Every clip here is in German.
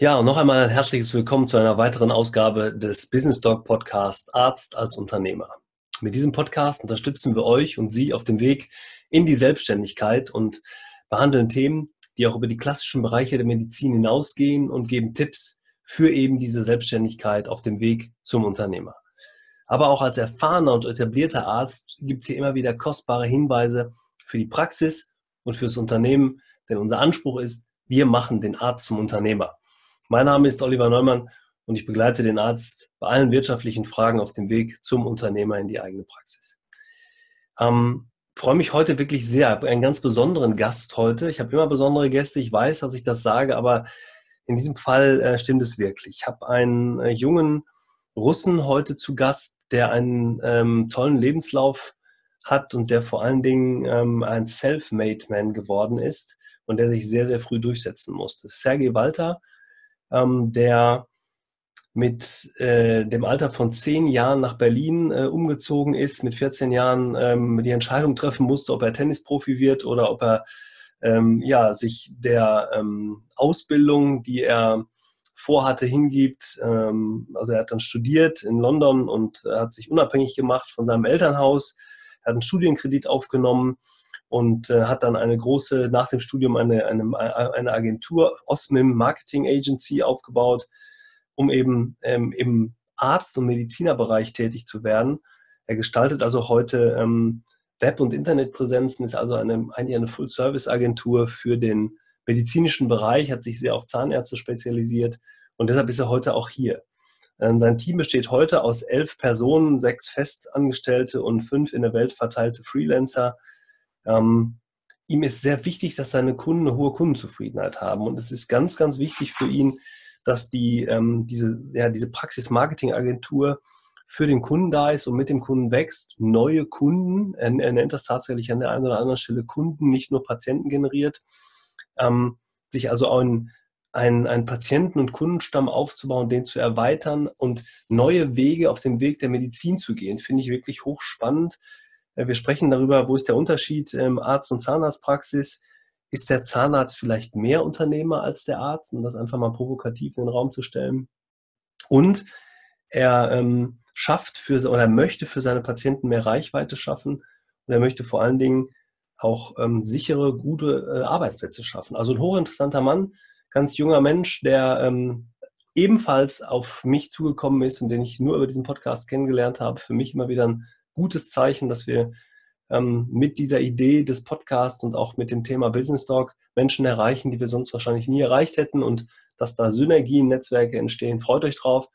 Ja, und noch einmal ein herzliches Willkommen zu einer weiteren Ausgabe des Business Dog Podcast Arzt als Unternehmer. Mit diesem Podcast unterstützen wir euch und Sie auf dem Weg in die Selbstständigkeit und behandeln Themen, die auch über die klassischen Bereiche der Medizin hinausgehen und geben Tipps für eben diese Selbstständigkeit auf dem Weg zum Unternehmer. Aber auch als erfahrener und etablierter Arzt gibt es hier immer wieder kostbare Hinweise für die Praxis und fürs Unternehmen, denn unser Anspruch ist, wir machen den Arzt zum Unternehmer. Mein Name ist Oliver Neumann und ich begleite den Arzt bei allen wirtschaftlichen Fragen auf dem Weg zum Unternehmer in die eigene Praxis. Ähm, freue mich heute wirklich sehr. Ich habe einen ganz besonderen Gast heute. Ich habe immer besondere Gäste. Ich weiß, dass ich das sage, aber in diesem Fall äh, stimmt es wirklich. Ich habe einen äh, jungen Russen heute zu Gast, der einen ähm, tollen Lebenslauf hat und der vor allen Dingen ähm, ein Self-Made Man geworden ist und der sich sehr, sehr früh durchsetzen musste. Sergei Walter ähm, der mit äh, dem Alter von zehn Jahren nach Berlin äh, umgezogen ist, mit 14 Jahren ähm, die Entscheidung treffen musste, ob er Tennisprofi wird oder ob er ähm, ja, sich der ähm, Ausbildung, die er vorhatte, hingibt. Ähm, also er hat dann studiert in London und hat sich unabhängig gemacht von seinem Elternhaus, er hat einen Studienkredit aufgenommen und äh, hat dann eine große, nach dem Studium eine, eine, eine Agentur, Osmim Marketing Agency, aufgebaut, um eben ähm, im Arzt- und Medizinerbereich tätig zu werden. Er gestaltet also heute ähm, Web- und Internetpräsenzen, ist also eine, eigentlich eine Full-Service-Agentur für den medizinischen Bereich, hat sich sehr auf Zahnärzte spezialisiert und deshalb ist er heute auch hier. Ähm, sein Team besteht heute aus elf Personen, sechs Festangestellte und fünf in der Welt verteilte Freelancer, ähm, ihm ist sehr wichtig, dass seine Kunden eine hohe Kundenzufriedenheit haben. Und es ist ganz, ganz wichtig für ihn, dass die, ähm, diese, ja, diese Praxis-Marketing-Agentur für den Kunden da ist und mit dem Kunden wächst, neue Kunden, er, er nennt das tatsächlich an der einen oder anderen Stelle Kunden, nicht nur Patienten generiert, ähm, sich also einen, einen, einen Patienten- und Kundenstamm aufzubauen, den zu erweitern und neue Wege auf dem Weg der Medizin zu gehen, finde ich wirklich hochspannend. Äh, wir sprechen darüber, wo ist der Unterschied ähm, Arzt- und Zahnarztpraxis. Ist der Zahnarzt vielleicht mehr Unternehmer als der Arzt, um das einfach mal provokativ in den Raum zu stellen? Und er ähm, schafft für oder möchte für seine Patienten mehr Reichweite schaffen und er möchte vor allen Dingen auch ähm, sichere, gute äh, Arbeitsplätze schaffen. Also ein hochinteressanter Mann, ganz junger Mensch, der ähm, ebenfalls auf mich zugekommen ist und den ich nur über diesen Podcast kennengelernt habe. Für mich immer wieder ein gutes Zeichen, dass wir ähm, mit dieser Idee des Podcasts und auch mit dem Thema Business Talk Menschen erreichen, die wir sonst wahrscheinlich nie erreicht hätten und dass da Synergien, Netzwerke entstehen. Freut euch drauf.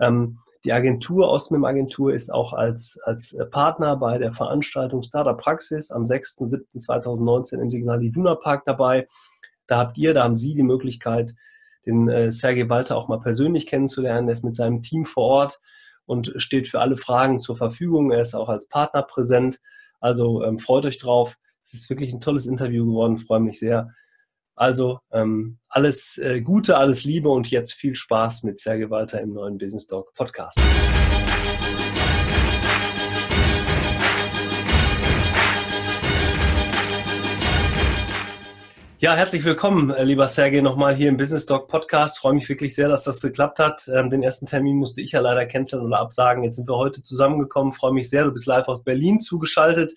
Ähm, die Agentur, Osmim Agentur, ist auch als, als Partner bei der Veranstaltung Startup Praxis am 6.7.2019 im Signal Iduna Park dabei. Da habt ihr, da haben Sie die Möglichkeit, den äh, Sergei Walter auch mal persönlich kennenzulernen. Er ist mit seinem Team vor Ort und steht für alle Fragen zur Verfügung. Er ist auch als Partner präsent. Also ähm, freut euch drauf. Es ist wirklich ein tolles Interview geworden, freue mich sehr. Also ähm, alles äh, Gute, alles Liebe und jetzt viel Spaß mit Sergei Walter im neuen Business Talk Podcast. Ja, herzlich willkommen, äh, lieber Sergej, nochmal hier im Business Talk Podcast. Freue mich wirklich sehr, dass das geklappt hat. Ähm, den ersten Termin musste ich ja leider canceln oder absagen. Jetzt sind wir heute zusammengekommen. Freue mich sehr. Du bist live aus Berlin zugeschaltet.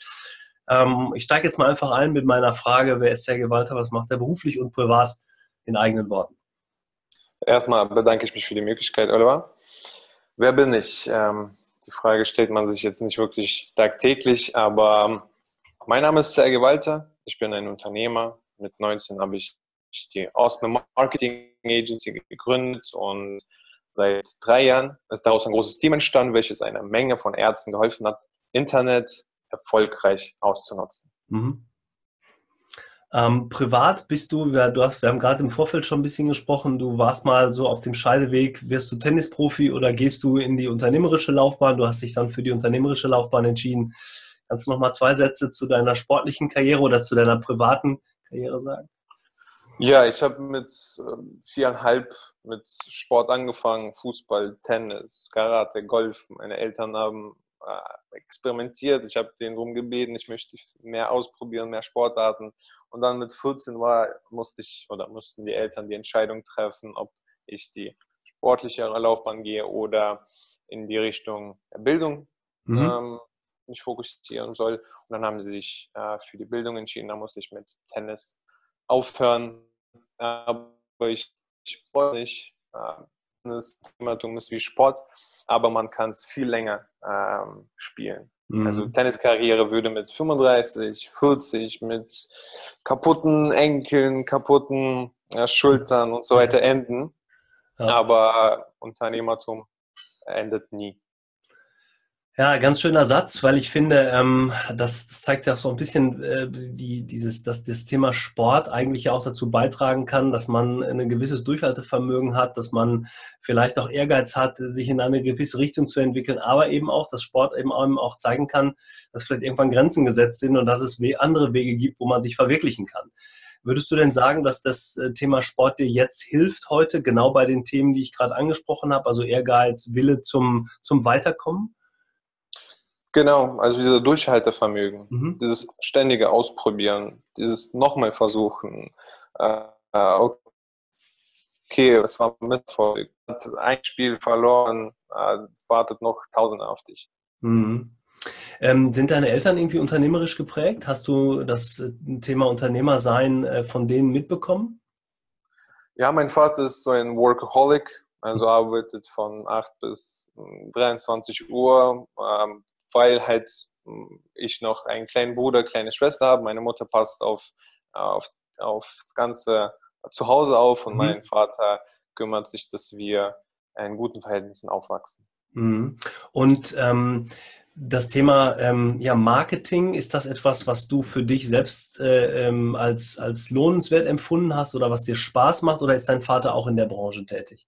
Ähm, ich steige jetzt mal einfach ein mit meiner Frage, wer ist Sergej Walter, was macht er beruflich und privat in eigenen Worten? Erstmal bedanke ich mich für die Möglichkeit, Oliver. Wer bin ich? Ähm, die Frage stellt man sich jetzt nicht wirklich tagtäglich, aber mein Name ist Sergej Walter. Ich bin ein Unternehmer, mit 19 habe ich die Osman Marketing Agency gegründet und seit drei Jahren ist daraus ein großes Team entstanden, welches eine Menge von Ärzten geholfen hat, Internet erfolgreich auszunutzen. Mhm. Ähm, privat bist du, du hast, wir haben gerade im Vorfeld schon ein bisschen gesprochen, du warst mal so auf dem Scheideweg, wirst du Tennisprofi oder gehst du in die unternehmerische Laufbahn? Du hast dich dann für die unternehmerische Laufbahn entschieden. Kannst du noch mal zwei Sätze zu deiner sportlichen Karriere oder zu deiner privaten Karriere sagen? Ja, ich habe mit ähm, viereinhalb mit Sport angefangen, Fußball, Tennis, Karate, Golf. Meine Eltern haben äh, experimentiert. Ich habe denen darum gebeten, ich möchte mehr ausprobieren, mehr Sportarten. Und dann mit 14 war, musste ich oder mussten die Eltern die Entscheidung treffen, ob ich die sportlichere Laufbahn gehe oder in die Richtung Bildung mhm. ähm, mich fokussieren soll. Und dann haben sie sich äh, für die Bildung entschieden. Da musste ich mit Tennis aufhören. Aber ich, ich freue mich. Äh, das ist wie Sport, aber man kann es viel länger ähm, spielen. Also mhm. Also Tenniskarriere würde mit 35, 40, mit kaputten Enkeln, kaputten ja, Schultern und so weiter enden. Ja. Aber Unternehmertum endet nie. Ja, ganz schöner Satz, weil ich finde, ähm, das, das, zeigt ja auch so ein bisschen, äh, die, dieses, dass das Thema Sport eigentlich ja auch dazu beitragen kann, dass man ein gewisses Durchhaltevermögen hat, dass man vielleicht auch Ehrgeiz hat, sich in eine gewisse Richtung zu entwickeln, aber eben auch, dass Sport eben auch zeigen kann, dass vielleicht irgendwann Grenzen gesetzt sind und dass es andere Wege gibt, wo man sich verwirklichen kann. Würdest du denn sagen, dass das äh, Thema Sport dir jetzt hilft heute, genau bei den Themen, die ich gerade angesprochen habe, also Ehrgeiz, Wille zum, zum Weiterkommen? Genau, also dieser Durchhaltevermögen, mhm. dieses ständige Ausprobieren, dieses nochmal versuchen. Äh, okay, es war Misserfolg. Ein Spiel verloren, äh, wartet noch Tausende auf dich. Mhm. Ähm, sind deine Eltern irgendwie unternehmerisch geprägt? Hast du das äh, Thema Unternehmersein äh, von denen mitbekommen? Ja, mein Vater ist so ein Workaholic, also arbeitet von 8 bis 23 Uhr, ähm, weil halt hm, ich noch einen kleinen Bruder, kleine Schwester habe. Meine Mutter passt auf, auf, auf das ganze Zuhause auf und mhm. mein Vater kümmert sich, dass wir in guten Verhältnissen aufwachsen. Mhm. Und ähm, das Thema ähm, ja, Marketing, ist das etwas, was du für dich selbst äh, ähm, als, als lohnenswert empfunden hast oder was dir Spaß macht oder ist dein Vater auch in der Branche tätig?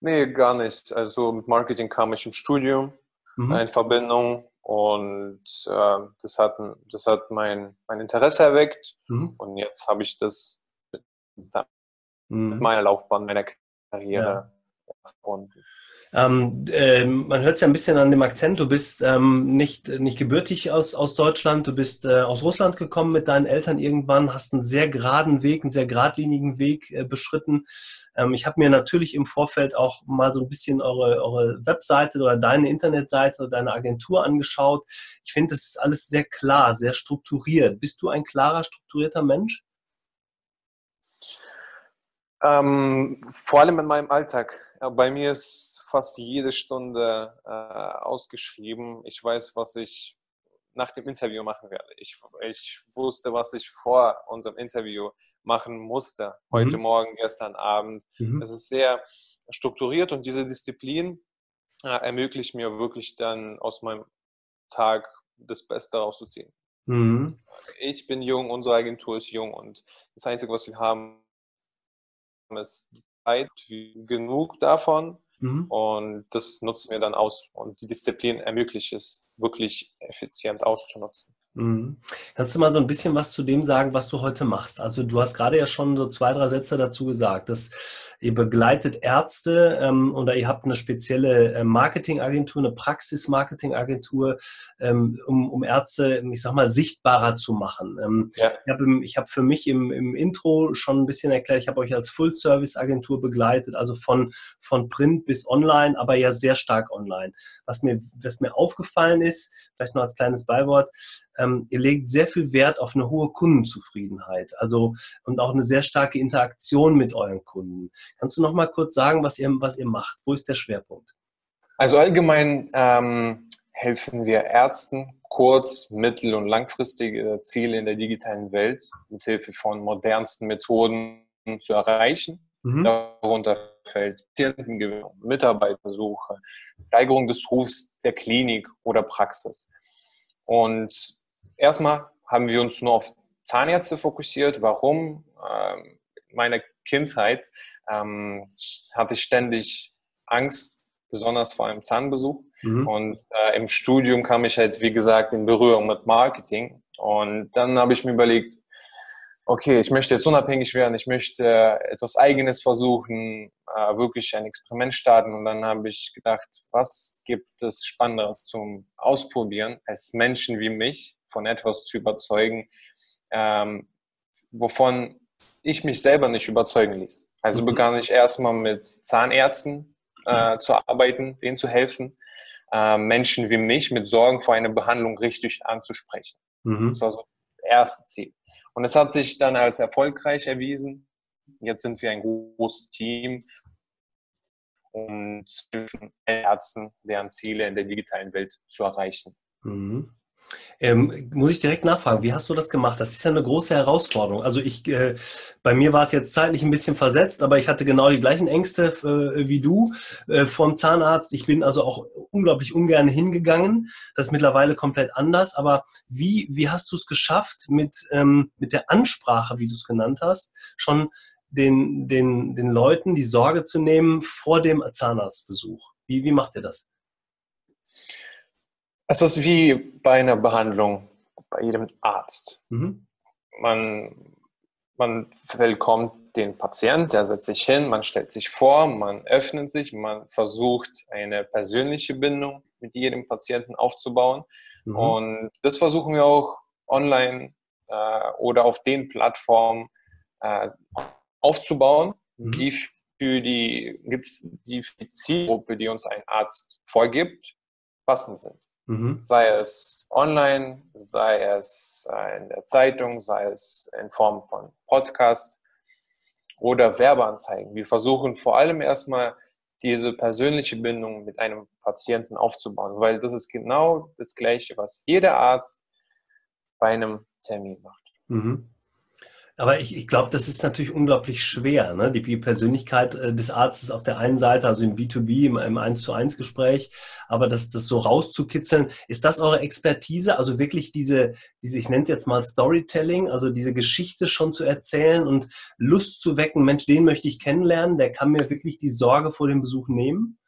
Nee, gar nicht. Also mit Marketing kam ich im Studium mhm. in Verbindung und äh, das hat, das hat mein, mein Interesse erweckt mhm. und jetzt habe ich das mit, mhm. meiner Laufbahn, meiner Karriere ja. verbunden. Ähm, äh, man hört es ja ein bisschen an dem Akzent. Du bist ähm, nicht, nicht gebürtig aus, aus Deutschland, du bist äh, aus Russland gekommen mit deinen Eltern irgendwann, hast einen sehr geraden Weg, einen sehr geradlinigen Weg äh, beschritten. Ähm, ich habe mir natürlich im Vorfeld auch mal so ein bisschen eure, eure Webseite oder deine Internetseite oder deine Agentur angeschaut. Ich finde, das ist alles sehr klar, sehr strukturiert. Bist du ein klarer, strukturierter Mensch? Ähm, vor allem in meinem Alltag. Bei mir ist fast jede Stunde äh, ausgeschrieben. Ich weiß, was ich nach dem Interview machen werde. Ich, ich wusste, was ich vor unserem Interview machen musste. Heute mhm. Morgen, gestern Abend. Mhm. Es ist sehr strukturiert und diese Disziplin äh, ermöglicht mir wirklich dann aus meinem Tag das Beste rauszuziehen. Mhm. Ich bin jung, unsere Agentur ist jung und das Einzige, was wir haben, ist die Zeit, genug davon. Mhm. Und das nutzen wir dann aus. Und die Disziplin ermöglicht es, wirklich effizient auszunutzen. Mhm. Kannst du mal so ein bisschen was zu dem sagen, was du heute machst? Also du hast gerade ja schon so zwei, drei Sätze dazu gesagt, dass ihr begleitet Ärzte ähm, oder ihr habt eine spezielle äh, Marketingagentur, eine Praxis-Marketingagentur, ähm, um, um Ärzte, ich sag mal, sichtbarer zu machen. Ähm, ja. Ich habe hab für mich im, im Intro schon ein bisschen erklärt, ich habe euch als Full-Service-Agentur begleitet, also von, von Print bis Online, aber ja sehr stark online. Was mir, was mir aufgefallen ist, vielleicht noch als kleines Beiwort, ähm, ihr legt sehr viel Wert auf eine hohe Kundenzufriedenheit, also und auch eine sehr starke Interaktion mit euren Kunden. Kannst du noch mal kurz sagen, was ihr, was ihr macht? Wo ist der Schwerpunkt? Also allgemein ähm, helfen wir Ärzten, kurz-, mittel- und langfristige Ziele in der digitalen Welt mit Hilfe von modernsten Methoden zu erreichen. Mhm. Darunter fällt Patientengewinnung, Mitarbeitersuche, Steigerung des Rufs der Klinik oder Praxis. Und erstmal haben wir uns nur auf Zahnärzte fokussiert. Warum? Ähm, meine Kindheit ähm, hatte ich ständig Angst, besonders vor einem Zahnbesuch. Mhm. Und äh, im Studium kam ich halt, wie gesagt, in Berührung mit Marketing. Und dann habe ich mir überlegt, okay, ich möchte jetzt unabhängig werden, ich möchte etwas Eigenes versuchen, äh, wirklich ein Experiment starten. Und dann habe ich gedacht, was gibt es Spannenderes zum Ausprobieren als Menschen wie mich, von etwas zu überzeugen, ähm, wovon ich mich selber nicht überzeugen ließ. Also mhm. begann ich erstmal mit Zahnärzten äh, zu arbeiten, denen zu helfen, äh, Menschen wie mich mit Sorgen vor einer Behandlung richtig anzusprechen. Mhm. Das war so das erste Ziel. Und es hat sich dann als erfolgreich erwiesen. Jetzt sind wir ein großes Team und helfen Ärzten, deren Ziele in der digitalen Welt zu erreichen. Mhm. Ähm, muss ich direkt nachfragen, wie hast du das gemacht? Das ist ja eine große Herausforderung. Also ich, äh, bei mir war es jetzt zeitlich ein bisschen versetzt, aber ich hatte genau die gleichen Ängste äh, wie du äh, vom Zahnarzt. Ich bin also auch unglaublich ungern hingegangen. Das ist mittlerweile komplett anders. Aber wie, wie hast du es geschafft, mit, ähm, mit der Ansprache, wie du es genannt hast, schon den, den, den Leuten die Sorge zu nehmen vor dem Zahnarztbesuch? Wie, wie macht ihr das? Es ist wie bei einer Behandlung bei jedem Arzt. Mhm. Man, man willkommt den Patienten, der setzt sich hin, man stellt sich vor, man öffnet sich, man versucht eine persönliche Bindung mit jedem Patienten aufzubauen. Mhm. Und das versuchen wir auch online äh, oder auf den Plattformen äh, aufzubauen, mhm. die für die, die für die Zielgruppe, die uns ein Arzt vorgibt, passend sind. Mhm. Sei es online, sei es äh, in der Zeitung, sei es in Form von Podcast oder Werbeanzeigen. Wir versuchen vor allem erstmal diese persönliche Bindung mit einem Patienten aufzubauen, weil das ist genau das Gleiche, was jeder Arzt bei einem Termin macht. Mhm. Aber ich, ich glaube, das ist natürlich unglaublich schwer, ne? die Persönlichkeit äh, des Arztes auf der einen Seite, also im B2B, im, im 1 zu 1 Gespräch, aber das, das so rauszukitzeln, ist das eure Expertise? Also wirklich diese, diese, ich nenne es jetzt mal Storytelling, also diese Geschichte schon zu erzählen und Lust zu wecken, Mensch, den möchte ich kennenlernen, der kann mir wirklich die Sorge vor dem Besuch nehmen?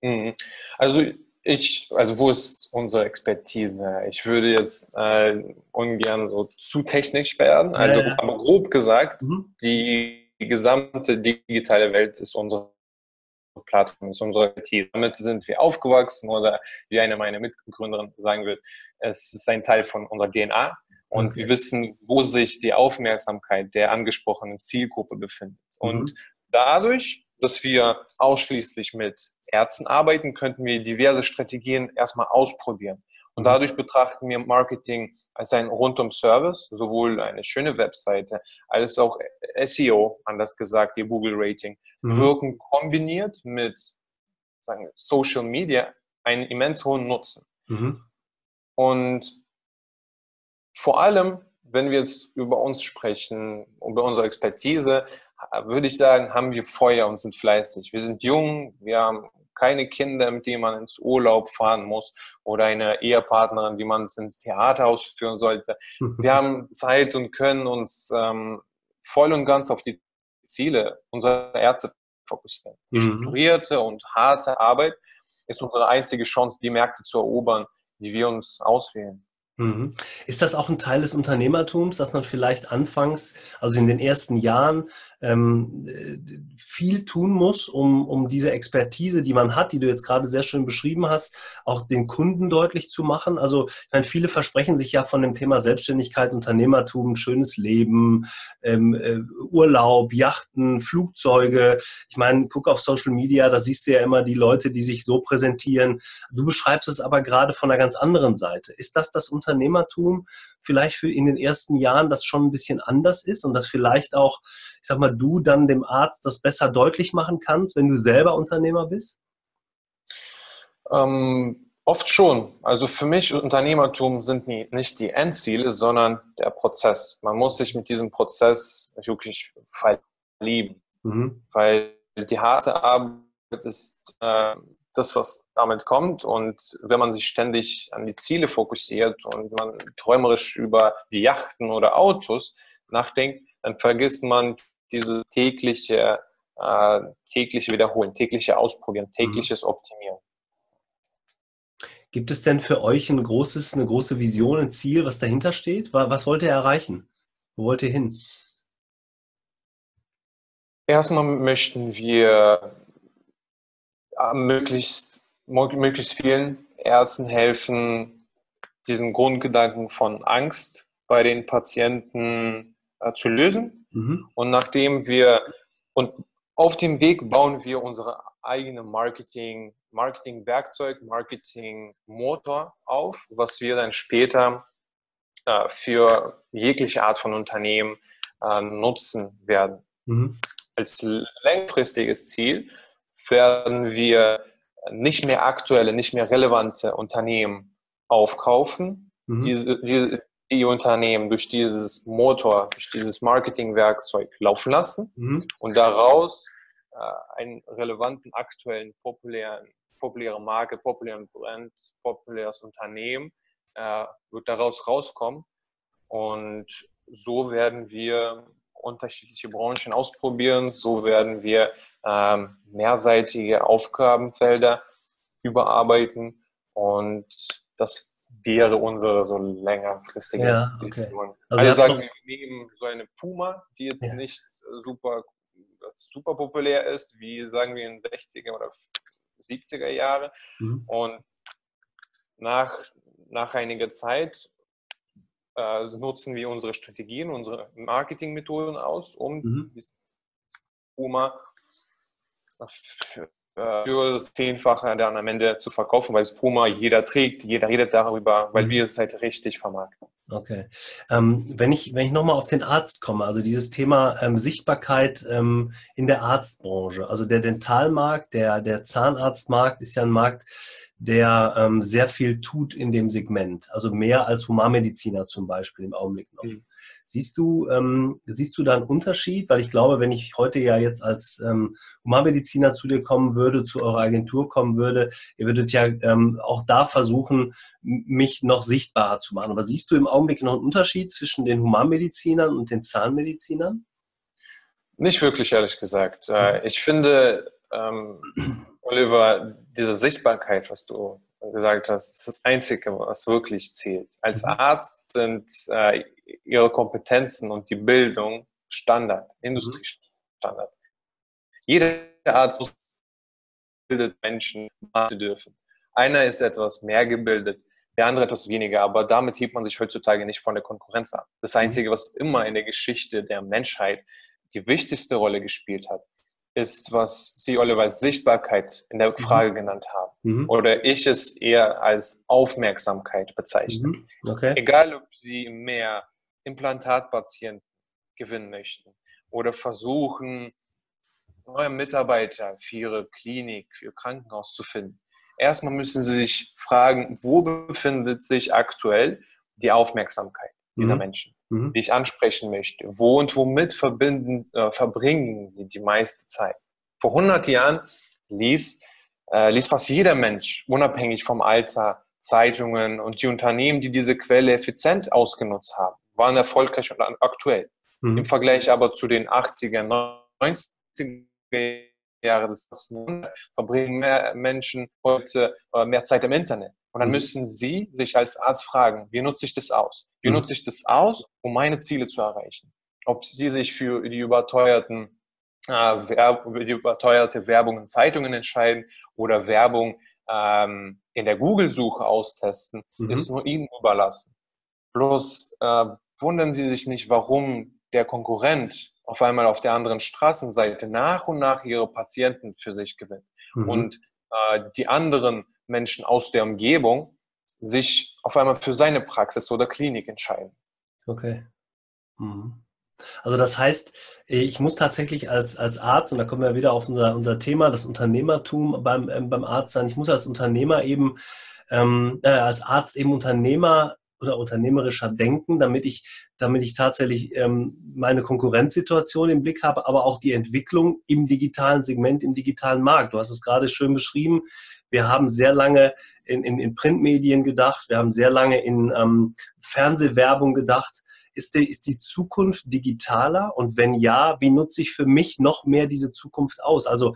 Mhm. Also ich, also wo ist unsere Expertise? Ich würde jetzt äh, ungern so zu technisch werden. Also, ja, ja. aber grob gesagt, mhm. die, gesamte digitale Welt ist unsere Plattform, ist unsere IT. Damit sind wir aufgewachsen oder wie eine meiner Mitgründerinnen sagen wird, es ist ein Teil von unserer DNA. Und okay. wir wissen, wo sich die Aufmerksamkeit der angesprochenen Zielgruppe befindet. Mhm. Und dadurch dass wir ausschließlich mit Ärzten arbeiten, könnten wir diverse Strategien erstmal ausprobieren. Und dadurch betrachten wir Marketing als ein Rundum-Service, sowohl eine schöne Webseite als auch SEO, anders gesagt, ihr Google-Rating, mhm. wirken kombiniert mit sagen, Social Media einen immens hohen Nutzen. Mhm. Und vor allem, wenn wir jetzt über uns sprechen, über unsere Expertise, würde ich sagen, haben wir Feuer und sind fleißig. Wir sind jung, wir haben keine Kinder, mit denen man ins Urlaub fahren muss oder eine Ehepartnerin, die man ins Theaterhaus führen sollte. Wir haben Zeit und können uns ähm, voll und ganz auf die Ziele unserer Ärzte fokussieren. Die mhm. strukturierte und harte Arbeit ist unsere einzige Chance, die Märkte zu erobern, die wir uns auswählen. Mhm. Ist das auch ein Teil des Unternehmertums, dass man vielleicht anfangs, also in den ersten Jahren, ähm, viel tun muss, um, um diese Expertise, die man hat, die du jetzt gerade sehr schön beschrieben hast, auch den Kunden deutlich zu machen? Also, ich meine, viele versprechen sich ja von dem Thema Selbstständigkeit, Unternehmertum, schönes Leben, ähm, äh, Urlaub, Yachten, Flugzeuge. Ich meine, guck auf Social Media, da siehst du ja immer die Leute, die sich so präsentieren. Du beschreibst es aber gerade von einer ganz anderen Seite. Ist das das Unternehmertum vielleicht für in den ersten Jahren das schon ein bisschen anders ist und dass vielleicht auch, ich sag mal, du dann dem Arzt das besser deutlich machen kannst, wenn du selber Unternehmer bist? Ähm, oft schon. Also für mich Unternehmertum sind nie, nicht die Endziele, sondern der Prozess. Man muss sich mit diesem Prozess wirklich verlieben, mhm. weil die harte Arbeit ist äh, das, was damit kommt. Und wenn man sich ständig an die Ziele fokussiert und man träumerisch über die Yachten oder Autos nachdenkt, dann vergisst man diese tägliche, äh, tägliche Wiederholen, tägliche Ausprobieren, tägliches mhm. Optimieren. Gibt es denn für euch ein großes, eine große Vision, ein Ziel, was dahinter steht? Was wollt ihr erreichen? Wo wollt ihr hin? Erstmal möchten wir möglichst, möglichst vielen Ärzten helfen, diesen Grundgedanken von Angst bei den Patienten äh, zu lösen. Mhm. Und nachdem wir Und auf dem Weg bauen wir unsere eigene Marketing, Marketing-Werkzeug, Marketing-Motor auf, was wir dann später äh, für jegliche Art von Unternehmen äh, nutzen werden. Mhm. Als langfristiges Ziel werden wir nicht mehr aktuelle, nicht mehr relevante Unternehmen aufkaufen, mhm. diese, die, die Unternehmen durch dieses Motor, durch dieses Marketingwerkzeug laufen lassen mhm. und daraus äh, einen relevanten, aktuellen, populären, populäre Marke, populären Brand, populäres Unternehmen äh, wird daraus rauskommen. Und so werden wir unterschiedliche Branchen ausprobieren, so werden wir ähm, mehrseitige Aufgabenfelder überarbeiten und das wäre unsere so längerfristige ja, okay. Also, also sagen wir, wir nehmen so eine Puma, die jetzt ja. nicht super, super populär ist, wie sagen wir in 60er oder 70er Jahre. Mhm. Und nach, nach einiger Zeit äh, nutzen wir unsere Strategien, unsere Marketingmethoden aus, um mhm. Puma für, das Zehnfache dann am Ende zu verkaufen, weil es Puma jeder trägt, jeder redet darüber, weil mhm. wir es halt richtig vermarkten. Okay. Ähm, wenn ich, wenn ich nochmal auf den Arzt komme, also dieses Thema ähm, Sichtbarkeit ähm, in der Arztbranche, also der Dentalmarkt, der, der Zahnarztmarkt ist ja ein Markt, der ähm, sehr viel tut in dem Segment, also mehr als Humanmediziner zum Beispiel im Augenblick noch. Mhm. Siehst du, ähm, siehst du da einen Unterschied? Weil ich glaube, wenn ich heute ja jetzt als ähm, Humanmediziner zu dir kommen würde, zu eurer Agentur kommen würde, ihr würdet ja ähm, auch da versuchen, mich noch sichtbarer zu machen. Aber siehst du im Augenblick noch einen Unterschied zwischen den Humanmedizinern und den Zahnmedizinern? Nicht wirklich, ehrlich gesagt. Äh, ich finde, ähm, Oliver, diese Sichtbarkeit, was du gesagt hast, ist das Einzige, was wirklich zählt. Als mhm. Arzt sind äh, ihre Kompetenzen und die Bildung Standard, Industriestandard. Jeder Arzt muss bildet Menschen machen dürfen. Einer ist etwas mehr gebildet, der andere etwas weniger, aber damit hebt man sich heutzutage nicht von der Konkurrenz ab. Das mhm. Einzige, was immer in der Geschichte der Menschheit die wichtigste Rolle gespielt hat, ist, was Sie, Oliver, als Sichtbarkeit in der mhm. Frage mhm. genannt haben. Mhm. Oder ich es eher als Aufmerksamkeit bezeichne. Mhm. Okay. Egal, ob Sie mehr Implantatpatienten gewinnen möchten oder versuchen, neue Mitarbeiter für Ihre Klinik, für Ihr Krankenhaus zu finden. Erstmal müssen Sie sich fragen, wo befindet sich aktuell die Aufmerksamkeit dieser mhm. Menschen? Mhm. die ich ansprechen möchte. Wo und womit verbinden, äh, verbringen sie die meiste Zeit? Vor 100 Jahren ließ, äh, ließ fast jeder Mensch, unabhängig vom Alter, Zeitungen und die Unternehmen, die diese Quelle effizient ausgenutzt haben, waren erfolgreich und aktuell. Mhm. Im Vergleich aber zu den 80er, 90er Jahre des Jahrhunderts verbringen mehr Menschen heute äh, mehr Zeit im Internet. Und dann mhm. müssen Sie sich als Arzt fragen, wie nutze ich das aus? Wie mhm. nutze ich das aus, um meine Ziele zu erreichen? Ob Sie sich für die überteuerten äh, die überteuerte Werbung in Zeitungen entscheiden oder Werbung ähm, in der Google-Suche austesten, mhm. ist nur Ihnen überlassen. Bloß äh, wundern Sie sich nicht, warum der Konkurrent auf einmal auf der anderen Straßenseite nach und nach ihre Patienten für sich gewinnt. Mhm. Und äh, die anderen Menschen aus der Umgebung sich auf einmal für seine Praxis oder Klinik entscheiden. Okay. Mhm. Also das heißt, ich muss tatsächlich als, als Arzt, und da kommen wir wieder auf unser, unser Thema, das Unternehmertum beim, ähm, beim Arzt sein, ich muss als Unternehmer eben, ähm, äh, als Arzt eben Unternehmer oder unternehmerischer denken, damit ich, damit ich tatsächlich ähm, meine Konkurrenzsituation im Blick habe, aber auch die Entwicklung im digitalen Segment, im digitalen Markt. Du hast es gerade schön beschrieben. Wir haben sehr lange in, in, in Printmedien gedacht, wir haben sehr lange in ähm, Fernsehwerbung gedacht. Ist die, ist die Zukunft digitaler? Und wenn ja, wie nutze ich für mich noch mehr diese Zukunft aus? Also,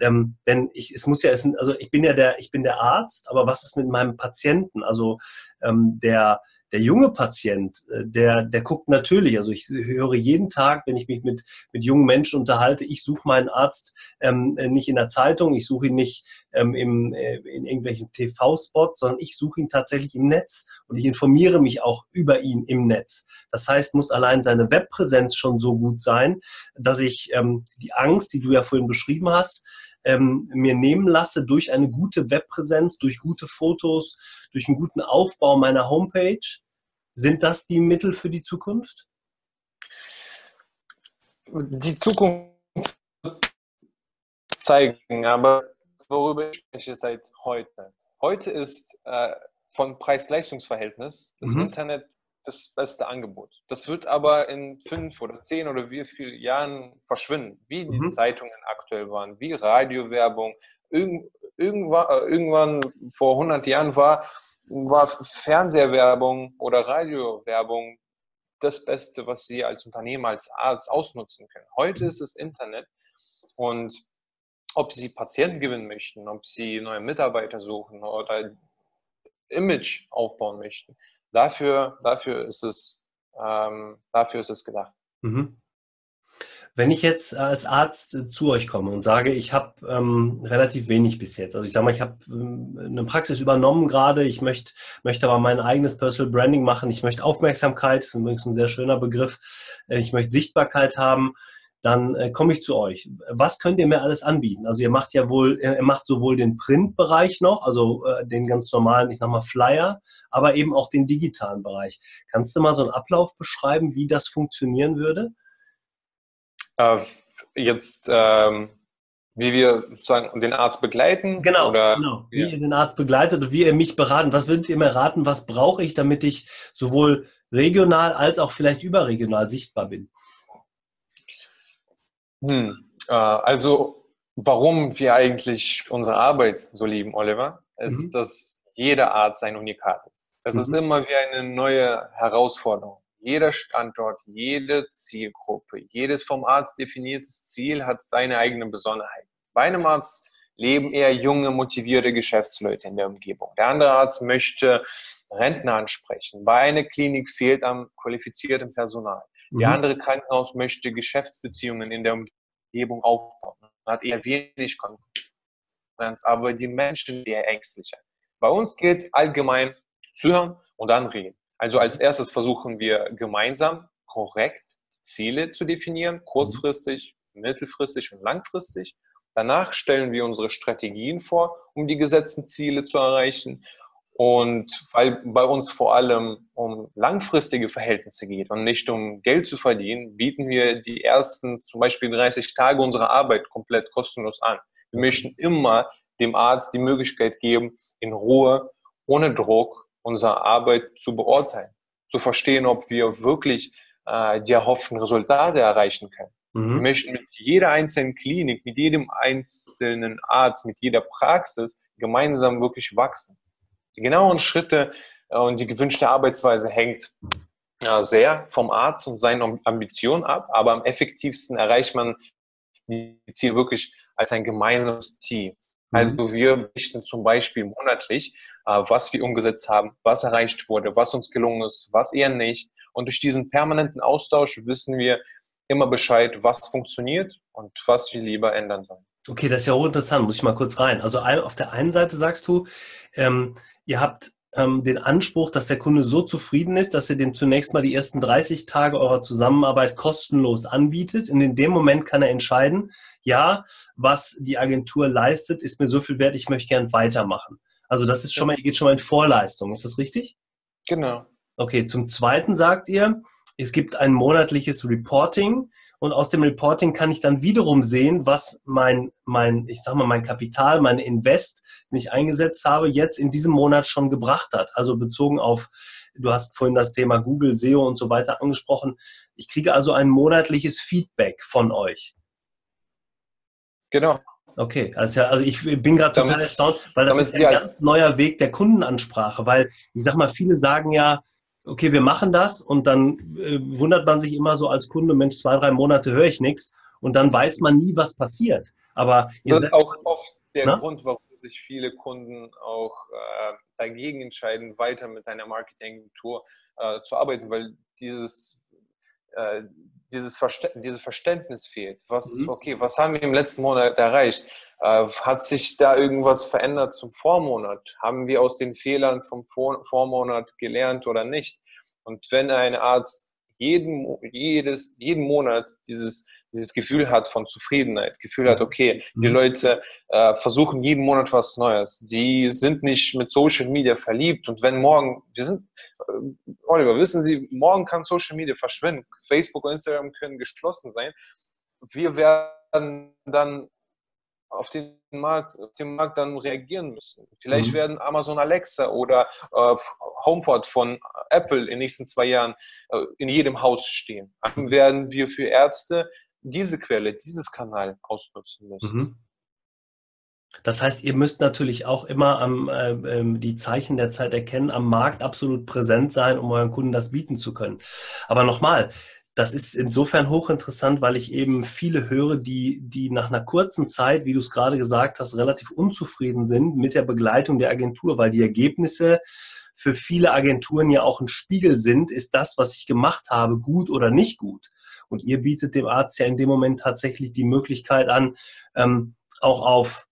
ähm, denn ich, es muss ja, also ich bin ja der, ich bin der Arzt, aber was ist mit meinem Patienten? Also ähm, der, der junge Patient, äh, der, der guckt natürlich, also ich höre jeden Tag, wenn ich mich mit, mit jungen Menschen unterhalte, ich suche meinen Arzt ähm, nicht in der Zeitung, ich suche ihn nicht ähm, im, äh, in irgendwelchen TV-Spots, sondern ich suche ihn tatsächlich im Netz und ich informiere mich auch über ihn im Netz. Das heißt, muss allein seine Webpräsenz schon so gut sein, dass ich ähm, die Angst, die du ja vorhin beschrieben hast, ähm, mir nehmen lasse durch eine gute Webpräsenz, durch gute Fotos, durch einen guten Aufbau meiner Homepage. Sind das die Mittel für die Zukunft? Die Zukunft zeigen, aber worüber ich spreche seit heute. Heute ist äh, von Preis-Leistungs-Verhältnis das mhm. Internet das beste Angebot. Das wird aber in fünf oder zehn oder wie viele Jahren verschwinden, wie die mhm. Zeitungen aktuell waren, wie Radiowerbung. Irgend, irgendwann, äh, irgendwann vor 100 Jahren war, war Fernsehwerbung oder Radiowerbung das Beste, was Sie als Unternehmer, als Arzt ausnutzen können. Heute ist es Internet und ob Sie Patienten gewinnen möchten, ob Sie neue Mitarbeiter suchen oder Image aufbauen möchten, dafür, dafür, ist, es, ähm, dafür ist es gedacht. Mhm. Wenn ich jetzt als Arzt zu euch komme und sage, ich habe ähm, relativ wenig bis jetzt, also ich sage mal, ich habe ähm, eine Praxis übernommen gerade, ich möchte, möchte aber mein eigenes Personal Branding machen, ich möchte Aufmerksamkeit, das ist übrigens ein sehr schöner Begriff, äh, ich möchte Sichtbarkeit haben, dann äh, komme ich zu euch. Was könnt ihr mir alles anbieten? Also ihr macht ja wohl, ihr macht sowohl den Printbereich noch, also äh, den ganz normalen, ich sag mal Flyer, aber eben auch den digitalen Bereich. Kannst du mal so einen Ablauf beschreiben, wie das funktionieren würde? Äh, jetzt, ähm, wie wir sozusagen den Arzt begleiten? Genau, oder, genau. wie ja. ihr den Arzt begleitet und wie ihr mich beraten. Was würdet ihr mir raten, was brauche ich, damit ich sowohl regional als auch vielleicht überregional sichtbar bin? Hm, äh, also, warum wir eigentlich unsere Arbeit so lieben, Oliver, ist, mhm. dass jeder Arzt ein Unikat ist. Es mhm. ist immer wie eine neue Herausforderung. Jeder Standort, jede Zielgruppe, jedes vom Arzt definiertes Ziel hat seine eigene Besonderheit. Bei einem Arzt leben eher junge, motivierte Geschäftsleute in der Umgebung. Der andere Arzt möchte Rentner ansprechen. Bei einer Klinik fehlt am qualifizierten Personal. Mhm. Der andere Krankenhaus möchte Geschäftsbeziehungen in der Umgebung aufbauen. Hat eher wenig Konkurrenz, aber die Menschen eher ängstlicher. Bei uns geht es allgemein zuhören und dann reden. Also als erstes versuchen wir gemeinsam korrekt Ziele zu definieren, kurzfristig, mittelfristig und langfristig. Danach stellen wir unsere Strategien vor, um die gesetzten Ziele zu erreichen. Und weil bei uns vor allem um langfristige Verhältnisse geht und nicht um Geld zu verdienen, bieten wir die ersten zum Beispiel 30 Tage unserer Arbeit komplett kostenlos an. Wir möchten immer dem Arzt die Möglichkeit geben, in Ruhe, ohne Druck unsere Arbeit zu beurteilen, zu verstehen, ob wir wirklich äh, die erhofften Resultate erreichen können. Mhm. Wir möchten mit jeder einzelnen Klinik, mit jedem einzelnen Arzt, mit jeder Praxis gemeinsam wirklich wachsen. Die genauen Schritte äh, und die gewünschte Arbeitsweise hängt äh, sehr vom Arzt und seinen Ambitionen ab, aber am effektivsten erreicht man die Ziele wirklich als ein gemeinsames Team. Mhm. Also wir berichten zum Beispiel monatlich, äh, was wir umgesetzt haben, was erreicht wurde, was uns gelungen ist, was eher nicht. Und durch diesen permanenten Austausch wissen wir immer Bescheid, was funktioniert und was wir lieber ändern sollen. Okay, das ist ja auch interessant, muss ich mal kurz rein. Also auf der einen Seite sagst du, ähm, ihr habt ähm, den Anspruch, dass der Kunde so zufrieden ist, dass ihr dem zunächst mal die ersten 30 Tage eurer Zusammenarbeit kostenlos anbietet. Und in dem Moment kann er entscheiden, ja, was die Agentur leistet, ist mir so viel wert, ich möchte gern weitermachen. Also das ist schon mal, ihr geht schon mal in Vorleistung, ist das richtig? Genau. Okay, zum Zweiten sagt ihr, es gibt ein monatliches Reporting und aus dem Reporting kann ich dann wiederum sehen, was mein, mein, ich sag mal, mein Kapital, mein Invest, den ich eingesetzt habe, jetzt in diesem Monat schon gebracht hat. Also bezogen auf, du hast vorhin das Thema Google, SEO und so weiter angesprochen. Ich kriege also ein monatliches Feedback von euch. Genau. Okay, also, also ich bin gerade total erstaunt, weil das ist ein ganz neuer Weg der Kundenansprache, weil ich sag mal, viele sagen ja, okay, wir machen das und dann äh, wundert man sich immer so als Kunde, Mensch, zwei, drei Monate höre ich nichts und dann weiß man nie, was passiert. Aber das ist auch oft der na? Grund, warum sich viele Kunden auch äh, dagegen entscheiden, weiter mit einer Marketingagentur äh, zu arbeiten, weil dieses, äh, dieses, Verste dieses Verständnis fehlt. Was, mhm. okay, was haben wir im letzten Monat erreicht? Äh, hat sich da irgendwas verändert zum Vormonat? Haben wir aus den Fehlern vom Vor Vormonat gelernt oder nicht? Und wenn ein Arzt jeden, jedes, jeden Monat dieses dieses Gefühl hat von Zufriedenheit, Gefühl hat, okay, die mhm. Leute äh, versuchen jeden Monat was Neues. Die sind nicht mit Social Media verliebt und wenn morgen, wir sind, äh, Oliver, wissen Sie, morgen kann Social Media verschwinden. Facebook und Instagram können geschlossen sein. Wir werden dann auf den Markt, auf den Markt dann reagieren müssen. Vielleicht mhm. werden Amazon Alexa oder äh, HomePod von Apple in den nächsten zwei Jahren äh, in jedem Haus stehen. Dann werden wir für Ärzte diese Quelle, dieses Kanal ausnutzen müssen. Mhm. Das heißt, ihr müsst natürlich auch immer am, äh, ähm, die Zeichen der Zeit erkennen, am Markt absolut präsent sein, um euren Kunden das bieten zu können. Aber nochmal, das ist insofern hochinteressant, weil ich eben viele höre, die, die nach einer kurzen Zeit, wie du es gerade gesagt hast, relativ unzufrieden sind mit der Begleitung der Agentur, weil die Ergebnisse für viele Agenturen ja auch ein Spiegel sind. Ist das, was ich gemacht habe, gut oder nicht gut? Und ihr bietet dem Arzt ja in dem Moment tatsächlich die Möglichkeit an, ähm, auch auf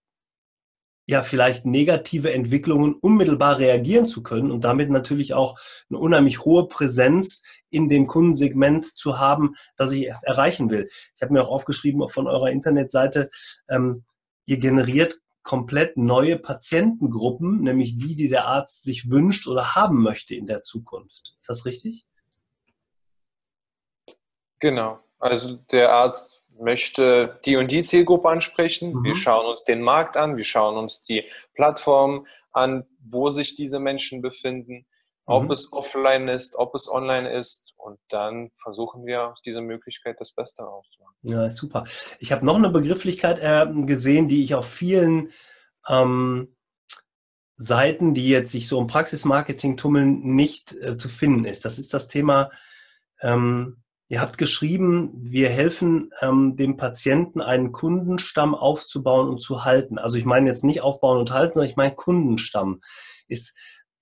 ja vielleicht negative Entwicklungen unmittelbar reagieren zu können und damit natürlich auch eine unheimlich hohe Präsenz in dem Kundensegment zu haben, das ich erreichen will. Ich habe mir auch aufgeschrieben von eurer Internetseite, ähm, ihr generiert komplett neue Patientengruppen, nämlich die, die der Arzt sich wünscht oder haben möchte in der Zukunft. Ist das richtig? Genau. Also der Arzt möchte die und die Zielgruppe ansprechen. Mhm. Wir schauen uns den Markt an, wir schauen uns die Plattform an, wo sich diese Menschen befinden, ob mhm. es offline ist, ob es online ist und dann versuchen wir aus dieser Möglichkeit das Beste rauszumachen. Ja, super. Ich habe noch eine Begrifflichkeit äh, gesehen, die ich auf vielen ähm, Seiten, die jetzt sich so im Praxismarketing tummeln, nicht äh, zu finden ist. Das ist das Thema ähm, Ihr habt geschrieben, wir helfen ähm, dem Patienten einen Kundenstamm aufzubauen und zu halten. Also ich meine jetzt nicht aufbauen und halten, sondern ich meine Kundenstamm. Ist,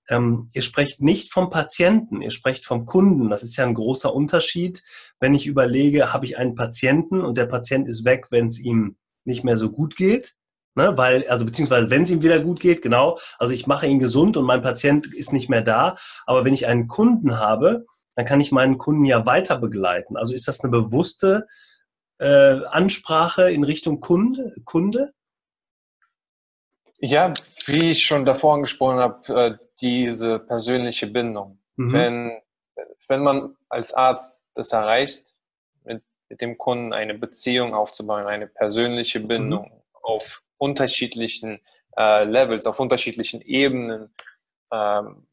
ähm, ihr sprecht nicht vom Patienten, ihr sprecht vom Kunden. Das ist ja ein großer Unterschied. Wenn ich überlege, habe ich einen Patienten und der Patient ist weg, wenn es ihm nicht mehr so gut geht. Ne, weil, also beziehungsweise wenn es ihm wieder gut geht, genau, also ich mache ihn gesund und mein Patient ist nicht mehr da. Aber wenn ich einen Kunden habe, dann kann ich meinen Kunden ja weiter begleiten. Also ist das eine bewusste äh, Ansprache in Richtung Kunde? Kunde? Ja, wie ich schon davor angesprochen habe, äh, diese persönliche Bindung. Mhm. Wenn, wenn man als Arzt das erreicht, mit, mit dem Kunden eine Beziehung aufzubauen, eine persönliche mhm. Bindung mhm. auf unterschiedlichen äh, Levels, auf unterschiedlichen Ebenen ähm,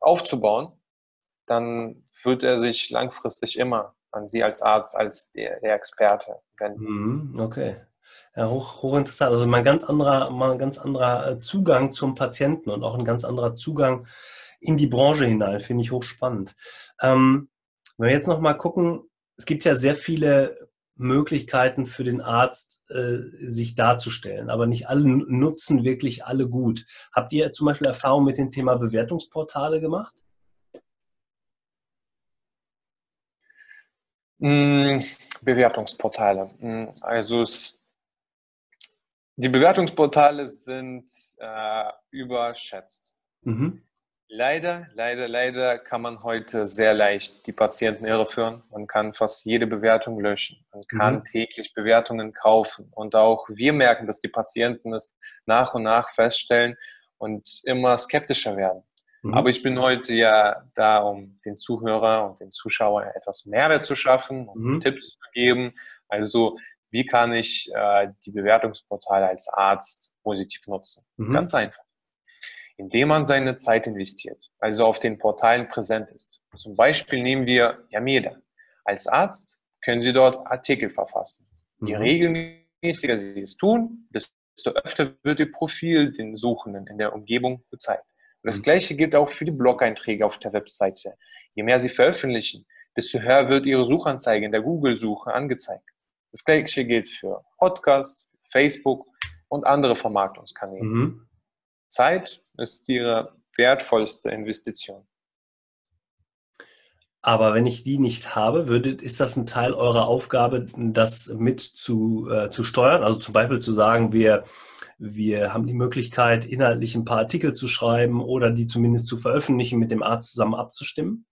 aufzubauen, dann wird er sich langfristig immer an Sie als Arzt, als der, der Experte wenden. Mhm, okay. Ja, hoch, hochinteressant. Also mal ein ganz anderer, mal ein ganz anderer äh, Zugang zum Patienten und auch ein ganz anderer Zugang in die Branche hinein, finde ich hochspannend. Ähm, wenn wir jetzt nochmal gucken, es gibt ja sehr viele Möglichkeiten für den Arzt, äh, sich darzustellen, aber nicht alle nutzen wirklich alle gut. Habt ihr zum Beispiel Erfahrung mit dem Thema Bewertungsportale gemacht? Bewertungsportale. Mm, also es, die Bewertungsportale sind äh, überschätzt. Mhm. Leider, leider, leider kann man heute sehr leicht die Patienten irreführen. Man kann fast jede Bewertung löschen. Man kann mhm. täglich Bewertungen kaufen. Und auch wir merken, dass die Patienten es nach und nach feststellen und immer skeptischer werden. Mhm. Aber ich bin heute ja da, um den Zuhörer und den Zuschauern etwas Mehrwert zu schaffen und mhm. Tipps zu geben. Also, wie kann ich äh, die Bewertungsportale als Arzt positiv nutzen? Mhm. Ganz einfach. Indem man seine Zeit investiert, also auf den Portalen präsent ist. Zum Beispiel nehmen wir Yameda. Als Arzt können Sie dort Artikel verfassen. Je mhm. regelmäßiger Sie es tun, desto öfter wird Ihr Profil den Suchenden in der Umgebung gezeigt. Das Gleiche gilt auch für die Blog-Einträge auf der Webseite. Je mehr Sie veröffentlichen, desto höher wird Ihre Suchanzeige in der Google-Suche angezeigt. Das Gleiche gilt für Podcast, Facebook und andere Vermarktungskanäle. Mhm. Zeit ist ihre wertvollste Investition. Aber wenn ich die nicht habe, würde, ist das ein Teil eurer Aufgabe, das mit zu, äh, zu steuern? Also zum Beispiel zu sagen, wir, wir haben die Möglichkeit, inhaltlich ein paar Artikel zu schreiben oder die zumindest zu veröffentlichen, mit dem Arzt zusammen abzustimmen?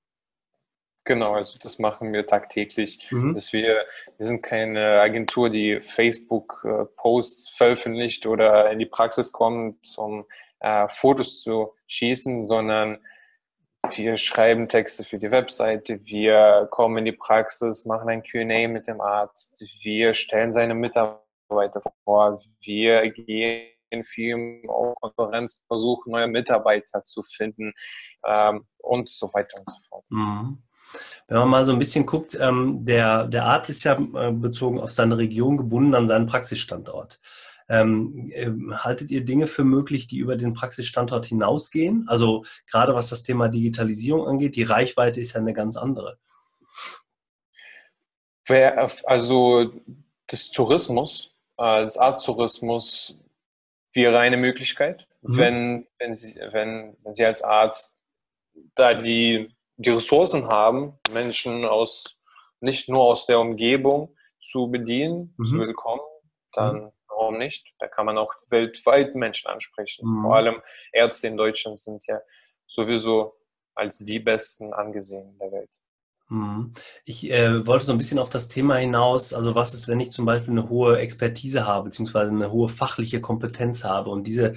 Genau, also das machen wir tagtäglich. Mhm. Dass wir, wir sind keine Agentur, die Facebook-Posts veröffentlicht oder in die Praxis kommt, um äh, Fotos zu schießen, sondern wir schreiben Texte für die Webseite, wir kommen in die Praxis, machen ein QA mit dem Arzt, wir stellen seine Mitarbeiter vor, wir gehen viel auf Konferenzen, versuchen neue Mitarbeiter zu finden ähm, und so weiter und so fort. Mhm. Wenn man mal so ein bisschen guckt, ähm, der, der Arzt ist ja äh, bezogen auf seine Region gebunden an seinen Praxisstandort. Ähm, äh, haltet ihr Dinge für möglich, die über den Praxisstandort hinausgehen? Also gerade was das Thema Digitalisierung angeht, die Reichweite ist ja eine ganz andere. Also des Tourismus, des Arzttourismus wäre eine Möglichkeit, mhm. wenn, wenn, Sie, wenn, wenn Sie als Arzt da die, die Ressourcen haben, Menschen aus nicht nur aus der Umgebung zu bedienen, mhm. zu bekommen, dann mhm warum nicht? Da kann man auch weltweit Menschen ansprechen. Mhm. Vor allem Ärzte in Deutschland sind ja sowieso als die Besten angesehen in der Welt. Mhm. Ich äh, wollte so ein bisschen auf das Thema hinaus, also was ist, wenn ich zum Beispiel eine hohe Expertise habe, beziehungsweise eine hohe fachliche Kompetenz habe und diese,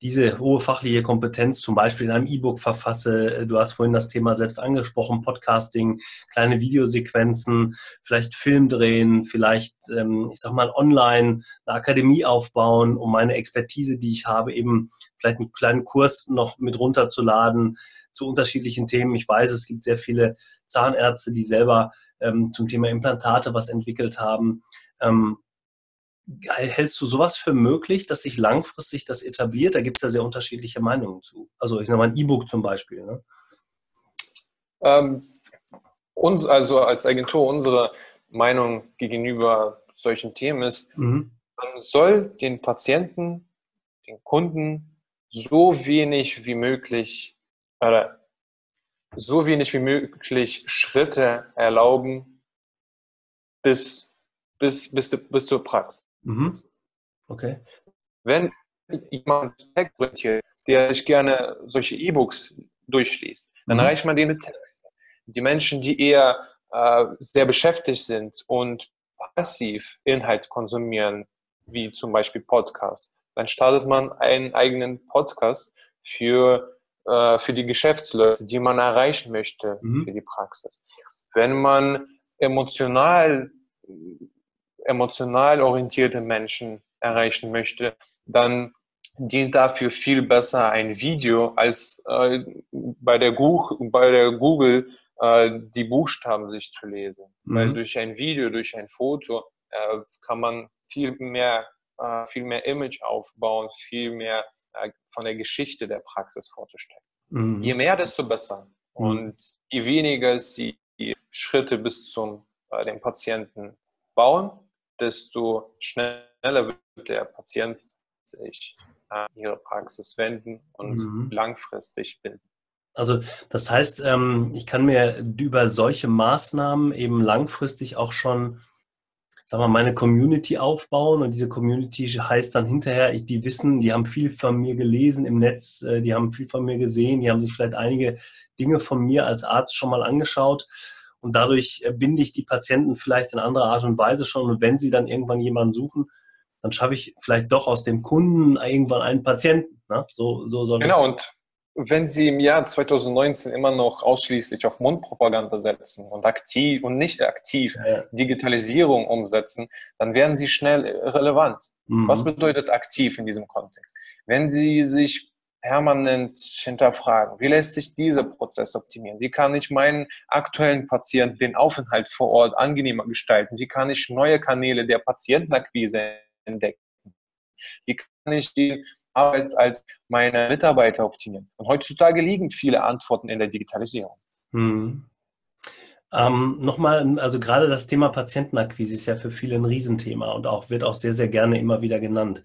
diese hohe fachliche Kompetenz zum Beispiel in einem E-Book verfasse, du hast vorhin das Thema selbst angesprochen, Podcasting, kleine Videosequenzen, vielleicht Film drehen, vielleicht, ähm, ich sag mal, online eine Akademie aufbauen, um meine Expertise, die ich habe, eben vielleicht einen kleinen Kurs noch mit runterzuladen, zu unterschiedlichen Themen. Ich weiß, es gibt sehr viele Zahnärzte, die selber ähm, zum Thema Implantate was entwickelt haben. Ähm, hältst du sowas für möglich, dass sich langfristig das etabliert? Da gibt es ja sehr unterschiedliche Meinungen zu. Also ich nehme mal ein E-Book zum Beispiel. Ne? Ähm, uns, also als Agentur, unsere Meinung gegenüber solchen Themen ist, mhm. man soll den Patienten, den Kunden so wenig wie möglich oder so wenig wie möglich Schritte erlauben bis, bis, bis, bis zur Praxis. Mhm. Okay. Wenn jemand der sich gerne solche E-Books durchliest, dann mhm. reicht man denen Texte. Die Menschen, die eher äh, sehr beschäftigt sind und passiv Inhalt konsumieren, wie zum Beispiel Podcast, dann startet man einen eigenen Podcast für äh, für die Geschäftsleute, die man erreichen möchte mhm. für die Praxis. Wenn man emotional, emotional orientierte Menschen erreichen möchte, dann dient dafür viel besser ein Video als äh, bei, der Google, bei der Google äh, die Buchstaben sich zu lesen. Mhm. Weil durch ein Video, durch ein Foto äh, kann man viel mehr, äh, viel mehr Image aufbauen, viel mehr von der Geschichte der Praxis vorzustellen. Mhm. Je mehr, desto besser. Mhm. Und je weniger sie Schritte bis zum äh, dem Patienten bauen, desto schneller wird der Patient sich an ihre Praxis wenden und mhm. langfristig bilden. Also das heißt, ähm, ich kann mir über solche Maßnahmen eben langfristig auch schon sag mal, meine Community aufbauen und diese Community heißt dann hinterher, die wissen, die haben viel von mir gelesen im Netz, äh, die haben viel von mir gesehen, die haben sich vielleicht einige Dinge von mir als Arzt schon mal angeschaut und dadurch äh, binde ich die Patienten vielleicht in anderer Art und Weise schon und wenn sie dann irgendwann jemanden suchen, dann schaffe ich vielleicht doch aus dem Kunden irgendwann einen Patienten. Ne? So, so soll genau, und wenn Sie im Jahr 2019 immer noch ausschließlich auf Mundpropaganda setzen und aktiv und nicht aktiv ja. Digitalisierung umsetzen, dann werden Sie schnell relevant. Mhm. Was bedeutet aktiv in diesem Kontext? Wenn Sie sich permanent hinterfragen, wie lässt sich dieser Prozess optimieren? Wie kann ich meinen aktuellen Patienten den Aufenthalt vor Ort angenehmer gestalten? Wie kann ich neue Kanäle der Patientenakquise entdecken? Wie ich den Arbeitsalltag meiner Mitarbeiter optimieren? Und heutzutage liegen viele Antworten in der Digitalisierung. Hm. Ähm, Nochmal, also gerade das Thema Patientenakquise ist ja für viele ein Riesenthema und auch wird auch sehr, sehr gerne immer wieder genannt.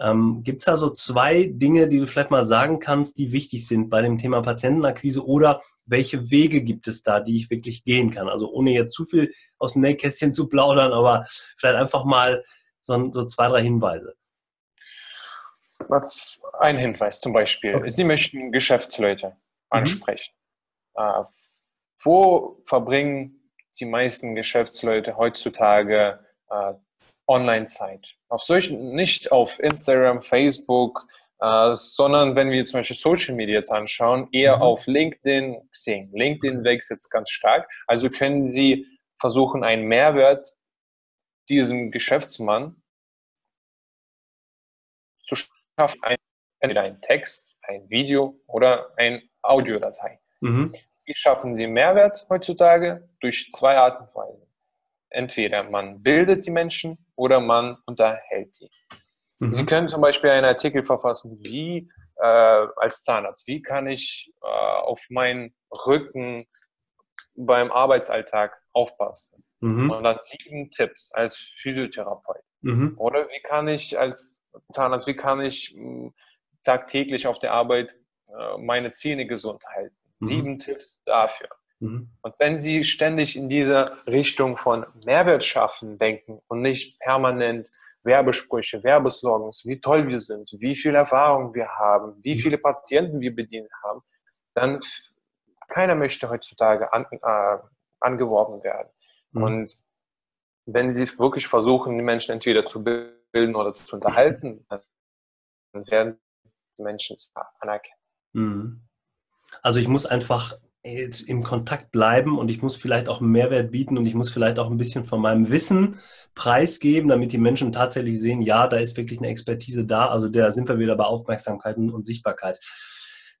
Ähm, Gibt es da so zwei Dinge, die du vielleicht mal sagen kannst, die wichtig sind bei dem Thema Patientenakquise oder welche Wege gibt es da, die ich wirklich gehen kann? Also ohne jetzt zu viel aus dem Nähkästchen zu plaudern, aber vielleicht einfach mal so, so zwei, drei Hinweise. Ein Hinweis zum Beispiel. Okay. Sie möchten Geschäftsleute mhm. ansprechen. Mhm. Wo verbringen die meisten Geschäftsleute heutzutage äh, Online-Zeit? Auf solchen, nicht auf Instagram, Facebook, äh, sondern wenn wir zum Beispiel Social Media jetzt anschauen, eher mhm. auf LinkedIn sehen. LinkedIn wächst jetzt ganz stark. Also können Sie versuchen, einen Mehrwert diesem Geschäftsmann zu schaffen. Ein, entweder ein Text, ein Video oder ein Audiodatei. Mhm. Wie schaffen Sie Mehrwert heutzutage? Durch zwei Arten und Weisen. Entweder man bildet die Menschen oder man unterhält die. Mhm. Sie können zum Beispiel einen Artikel verfassen, wie äh, als Zahnarzt, wie kann ich äh, auf meinen Rücken beim Arbeitsalltag aufpassen. Mhm. Und dann sieben Tipps als Physiotherapeut. Mhm. Oder wie kann ich als Zahnarzt, wie kann ich mh, hm, tagtäglich auf der Arbeit äh, meine Zähne gesund halten? Mhm. Sieben Tipps dafür. Mhm. Und wenn Sie ständig in dieser Richtung von Mehrwert schaffen denken und nicht permanent Werbesprüche, Werbeslogans, wie toll wir sind, wie viel Erfahrung wir haben, wie mhm. viele Patienten wir bedient haben, dann keiner möchte heutzutage an, äh, angeworben werden. Mhm. Und wenn Sie wirklich versuchen, die Menschen entweder zu bilden oder zu unterhalten, dann werden die Menschen es anerkennen. Mhm. Also ich muss einfach im Kontakt bleiben und ich muss vielleicht auch einen Mehrwert bieten und ich muss vielleicht auch ein bisschen von meinem Wissen preisgeben, damit die Menschen tatsächlich sehen, ja, da ist wirklich eine Expertise da. Also da sind wir wieder bei Aufmerksamkeit und Sichtbarkeit.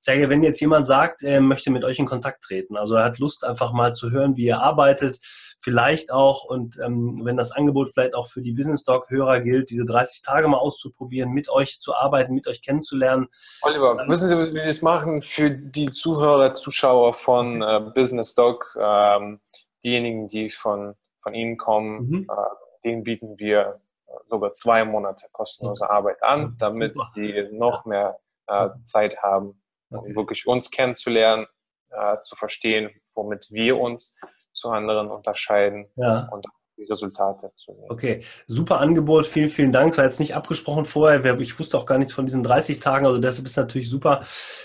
Sergej, wenn jetzt jemand sagt, er möchte mit euch in Kontakt treten, also er hat Lust einfach mal zu hören, wie ihr arbeitet, vielleicht auch und ähm, wenn das Angebot vielleicht auch für die Business Talk Hörer gilt, diese 30 Tage mal auszuprobieren, mit euch zu arbeiten, mit euch kennenzulernen. Oliver, dann, wissen Sie, wie wir das machen für die Zuhörer, Zuschauer von äh, Business Talk, ähm, diejenigen, die von, von Ihnen kommen, mhm. äh, denen bieten wir äh, sogar zwei Monate kostenlose Arbeit an, damit sie noch mehr äh, Zeit haben, okay. um wirklich uns kennenzulernen, äh, zu verstehen, womit wir uns zu anderen unterscheiden ja. und die Resultate zu sehen. Okay, super Angebot, vielen, vielen Dank. Es war jetzt nicht abgesprochen vorher, ich wusste auch gar nichts von diesen 30 Tagen, also deshalb ist natürlich super,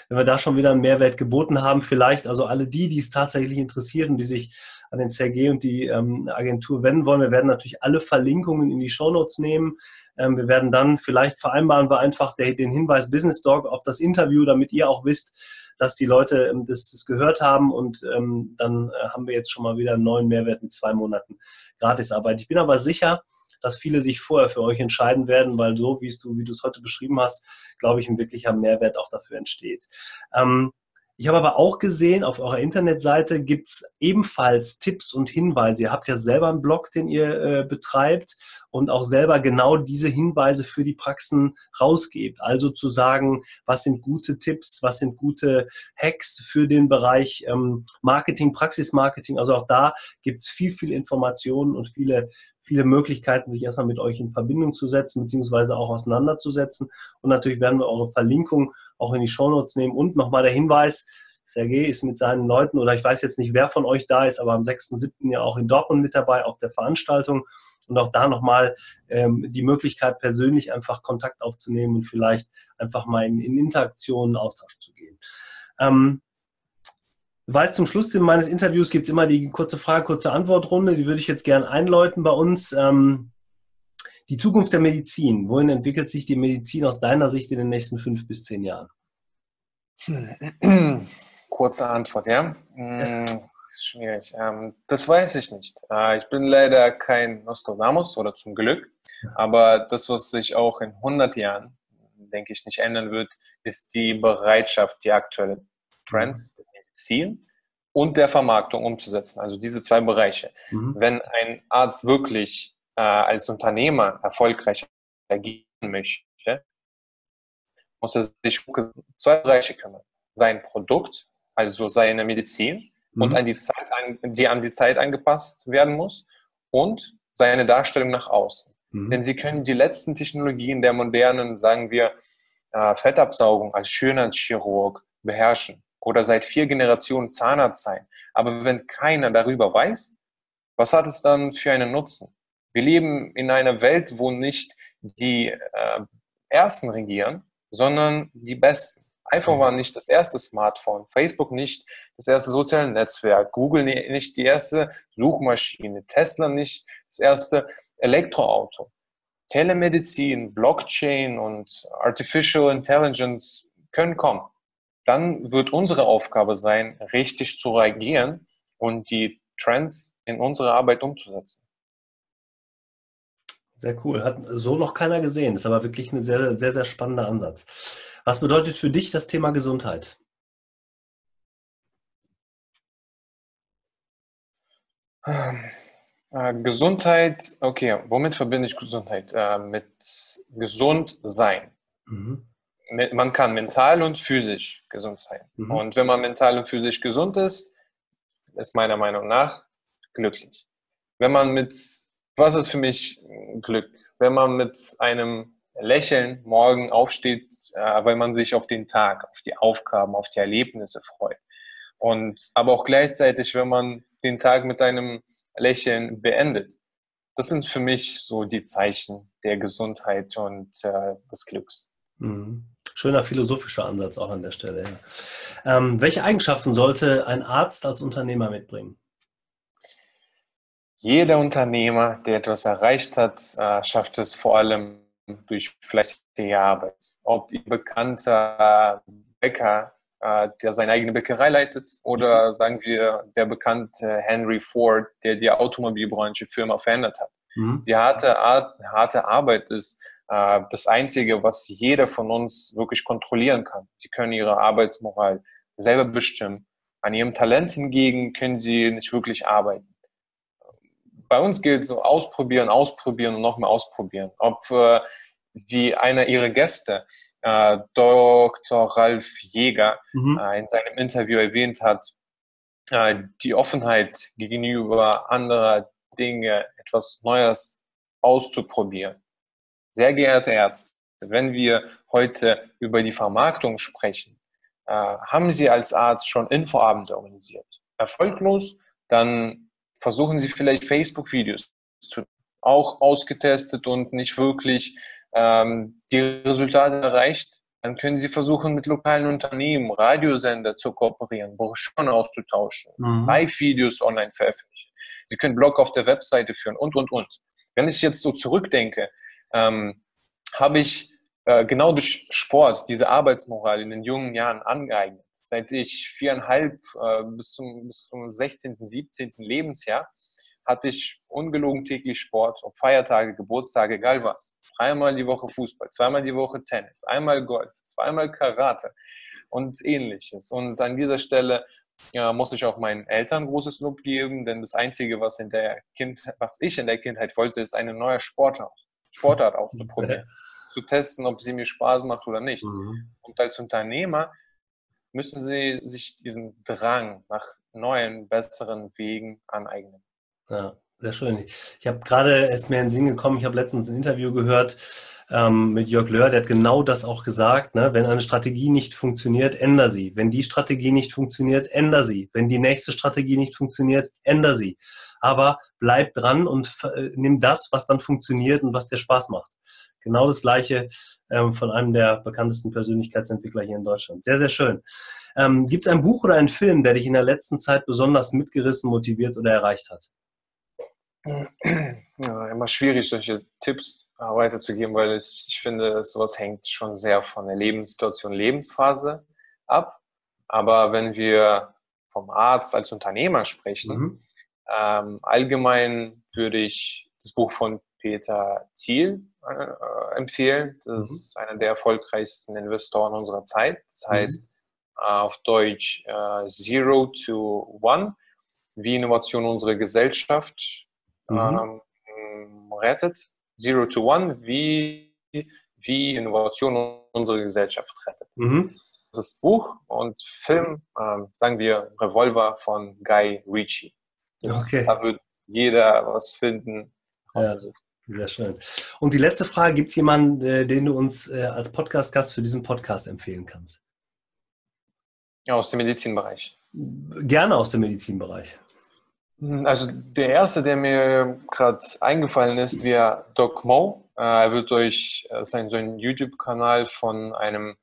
wenn wir da schon wieder einen Mehrwert geboten haben. Vielleicht also alle die, die es tatsächlich interessiert und die sich an den CRG und die ähm, Agentur wenden wollen. Wir werden natürlich alle Verlinkungen in die Shownotes nehmen. Ähm, wir werden dann, vielleicht vereinbaren wir einfach den Hinweis Business Dog auf das Interview, damit ihr auch wisst, dass die Leute ähm, das, das, gehört haben und ähm, dann äh, haben wir jetzt schon mal wieder einen neuen Mehrwert mit zwei Monaten Gratisarbeit. Ich bin aber sicher, dass viele sich vorher für euch entscheiden werden, weil so, wie du, wie du es heute beschrieben hast, glaube ich, ein wirklicher Mehrwert auch dafür entsteht. Ähm, ich habe aber auch gesehen, auf eurer Internetseite gibt es ebenfalls Tipps und Hinweise. Ihr habt ja selber einen Blog, den ihr äh, betreibt und auch selber genau diese Hinweise für die Praxen rausgebt. Also zu sagen, was sind gute Tipps, was sind gute Hacks für den Bereich ähm, Marketing, Praxismarketing. Also auch da gibt es viel, viel Informationen und viele viele Möglichkeiten, sich erstmal mit euch in Verbindung zu setzen, beziehungsweise auch auseinanderzusetzen. Und natürlich werden wir eure Verlinkung auch in die Shownotes nehmen. Und nochmal der Hinweis, Sergej ist mit seinen Leuten, oder ich weiß jetzt nicht, wer von euch da ist, aber am 6.7. ja auch in Dortmund mit dabei auf der Veranstaltung. Und auch da nochmal ähm, die Möglichkeit, persönlich einfach Kontakt aufzunehmen und vielleicht einfach mal in, in Interaktionen, Austausch zu gehen. Ähm, weiß, zum Schluss meines Interviews gibt es immer die kurze Frage, kurze Antwortrunde. Die würde ich jetzt gerne einläuten bei uns. Ähm, die Zukunft der Medizin. Wohin entwickelt sich die Medizin aus deiner Sicht in den nächsten fünf bis zehn Jahren? Kurze Antwort, ja. ja. Hm, schwierig. Ähm, das weiß ich nicht. Äh, ich bin leider kein Nostradamus oder zum Glück. Aber das, was sich auch in 100 Jahren, denke ich, nicht ändern wird, ist die Bereitschaft, die aktuelle Trends, Medizin und der Vermarktung umzusetzen. Also diese zwei Bereiche. Mhm. Wenn ein Arzt wirklich äh, als Unternehmer erfolgreich agieren möchte, muss er sich um zwei Bereiche kümmern. Sein Produkt, also seine Medizin mhm. und an die, Zeit, die an die Zeit angepasst werden muss und seine Darstellung nach außen. Mhm. Denn sie können die letzten Technologien der modernen, sagen wir, äh, Fettabsaugung als Schönheitschirurg beherrschen oder seit vier Generationen Zahnarzt sein. Aber wenn keiner darüber weiß, was hat es dann für einen Nutzen? Wir leben in einer Welt, wo nicht die äh, Ersten regieren, sondern die Besten. iPhone war nicht das erste Smartphone, Facebook nicht das erste soziale Netzwerk, Google nicht die erste Suchmaschine, Tesla nicht das erste Elektroauto. Telemedizin, Blockchain und Artificial Intelligence können kommen. Dann wird unsere Aufgabe sein, richtig zu reagieren und die Trends in unsere Arbeit umzusetzen. Sehr cool. Hat so noch keiner gesehen. Ist aber wirklich ein sehr, sehr, sehr spannender Ansatz. Was bedeutet für dich das Thema Gesundheit? Äh, Gesundheit, okay, womit verbinde ich Gesundheit? Äh, mit gesund sein. Mhm. Man kann mental und physisch gesund sein. Mhm. Und wenn man mental und physisch gesund ist, ist meiner Meinung nach glücklich. Wenn man mit was ist für mich Glück? Wenn man mit einem Lächeln morgen aufsteht, äh, weil man sich auf den Tag, auf die Aufgaben, auf die Erlebnisse freut. Und aber auch gleichzeitig, wenn man den Tag mit einem Lächeln beendet. Das sind für mich so die Zeichen der Gesundheit und äh, des Glücks. Mhm. Schöner philosophischer Ansatz auch an der Stelle. Ja. Ähm, welche Eigenschaften sollte ein Arzt als Unternehmer mitbringen? Jeder Unternehmer, der etwas erreicht hat, äh, schafft es vor allem durch fleißige Arbeit. Ob ein bekannter Bäcker, äh, der seine eigene Bäckerei leitet, oder mhm. sagen wir der bekannte Henry Ford, der die Automobilbranche Firma verändert hat. Mhm. Die harte, Art, harte Arbeit ist das Einzige, was jeder von uns wirklich kontrollieren kann. Sie können ihre Arbeitsmoral selber bestimmen. An ihrem Talent hingegen können sie nicht wirklich arbeiten bei uns gilt so ausprobieren, ausprobieren und nochmal ausprobieren. Ob äh, wie einer ihrer Gäste, äh, Dr. Ralf Jäger, mhm. äh, in seinem Interview erwähnt hat, äh, die Offenheit gegenüber anderer Dinge, etwas Neues auszuprobieren. Sehr geehrte Ärzte, wenn wir heute über die Vermarktung sprechen, äh, haben Sie als Arzt schon Infoabende organisiert? Erfolglos? Dann versuchen Sie vielleicht Facebook-Videos zu auch ausgetestet und nicht wirklich ähm, die Resultate erreicht, dann können Sie versuchen, mit lokalen Unternehmen, Radiosender zu kooperieren, Broschüren auszutauschen, mhm. Live-Videos online veröffentlichen. Sie können Blog auf der Webseite führen und, und, und. Wenn ich jetzt so zurückdenke, ähm, habe ich äh, genau durch Sport diese Arbeitsmoral in den jungen Jahren angeeignet seit ich viereinhalb äh, bis, zum, bis zum 16., 17. Lebensjahr hatte ich ungelogen täglich Sport, ob Feiertage, Geburtstage, egal was. Dreimal die Woche Fußball, zweimal die Woche Tennis, einmal Golf, zweimal Karate und ähnliches. Und an dieser Stelle ja, muss ich auch meinen Eltern großes Lob geben, denn das Einzige, was, in der kind, was ich in der Kindheit wollte, ist eine neue Sportart, Sportart auszuprobieren, zu testen, ob sie mir Spaß macht oder nicht. Mhm. Und als Unternehmer müssen sie sich diesen Drang nach neuen, besseren Wegen aneignen. Ja, sehr schön. Ich habe gerade, es mir in den Sinn gekommen, ich habe letztens ein Interview gehört ähm, mit Jörg Löhr, der hat genau das auch gesagt. Ne? Wenn eine Strategie nicht funktioniert, änder sie. Wenn die Strategie nicht funktioniert, änder sie. Wenn die nächste Strategie nicht funktioniert, änder sie. Aber bleib dran und äh, nimm das, was dann funktioniert und was dir Spaß macht. Genau das Gleiche ähm, von einem der bekanntesten Persönlichkeitsentwickler hier in Deutschland. Sehr, sehr schön. Ähm, Gibt es ein Buch oder einen Film, der dich in der letzten Zeit besonders mitgerissen, motiviert oder erreicht hat? Ja, immer schwierig, solche Tipps weiterzugeben, weil ich, ich finde, sowas hängt schon sehr von der Lebenssituation, Lebensphase ab. Aber wenn wir vom Arzt als Unternehmer sprechen, mhm. Ähm, allgemein würde ich das Buch von Peter Thiel äh, empfehlen. Das mhm. ist einer der erfolgreichsten Investoren unserer Zeit. Das mhm. heißt mhm. auf Deutsch äh, Zero to One, wie Innovation unsere Gesellschaft mhm. ähm, rettet. Zero to One, wie, wie Innovation unsere Gesellschaft rettet. Mhm. Das ist Buch und Film, ähm, sagen wir Revolver von Guy Ritchie. Das, okay. Da wird jeder was finden, ja. Sehr schön. Und die letzte Frage, gibt es jemanden, äh, den du uns äh, als Podcast-Gast für diesen Podcast empfehlen kannst? Ja, aus dem Medizinbereich. Gerne aus dem Medizinbereich. Hm, also der erste, der mir gerade eingefallen ist, wäre Doc Mo. Äh, er wird euch, das ist ein, so ein YouTube-Kanal von einem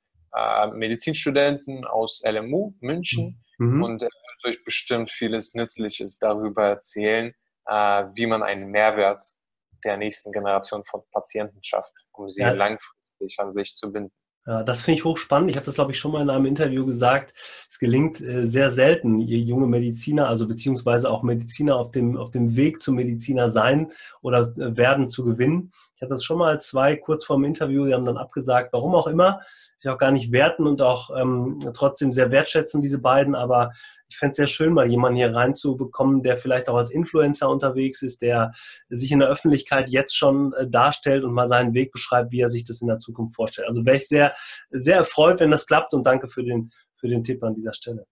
Medizinstudenten aus LMU München mhm. und er wird euch bestimmt vieles Nützliches darüber erzählen, äh, wie man einen Mehrwert der nächsten Generation von Patienten schafft, um sie ja. langfristig an sich zu binden. Ja, das finde ich hochspannend. Ich habe das, glaube ich, schon mal in einem Interview gesagt. Es gelingt äh, sehr selten, ihr junge Mediziner, also beziehungsweise auch Mediziner auf dem, auf dem Weg zum Mediziner sein oder äh, werden zu gewinnen. Ich hatte das schon mal zwei kurz vor dem Interview, die haben dann abgesagt, warum auch immer. Ich auch gar nicht werten und auch ähm, trotzdem sehr wertschätzen, diese beiden, aber ich fände es sehr schön, mal jemanden hier reinzubekommen, der vielleicht auch als Influencer unterwegs ist, der sich in der Öffentlichkeit jetzt schon äh, darstellt und mal seinen Weg beschreibt, wie er sich das in der Zukunft vorstellt. Also wäre ich sehr, sehr erfreut, wenn das klappt und danke für den, für den Tipp an dieser Stelle.